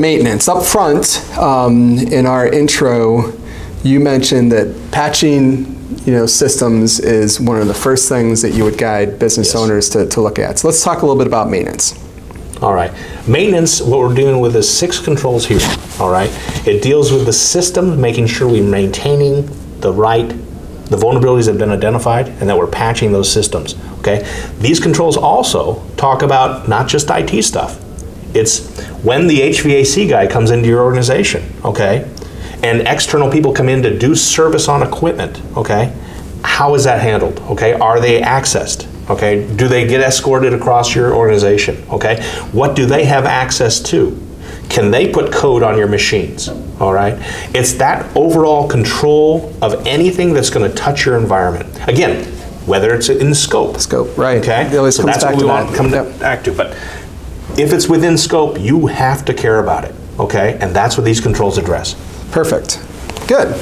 Maintenance. Up front, um, in our intro, you mentioned that patching you know, systems is one of the first things that you would guide business Yes. owners to, to look at. So let's talk a little bit about maintenance. All right. Maintenance, what we're doing with is six controls here. All right. It deals with the system, making sure we're maintaining the right, the vulnerabilities have been identified, and that we're patching those systems. Okay. These controls also talk about not just IT stuff. It's when the HVAC guy comes into your organization. Okay. And external people come in to do service on equipment. Okay. How is that handled? Okay. Are they accessed? Okay, do they get escorted across your organization? Okay, what do they have access to? Can they put code on your machines? All right, it's that overall control of anything that's going to touch your environment. Again, whether it's in scope. Scope, right. Okay, so that's what we want to come Yep. back to. But if it's within scope, you have to care about it. Okay, and that's what these controls address. Perfect. Good.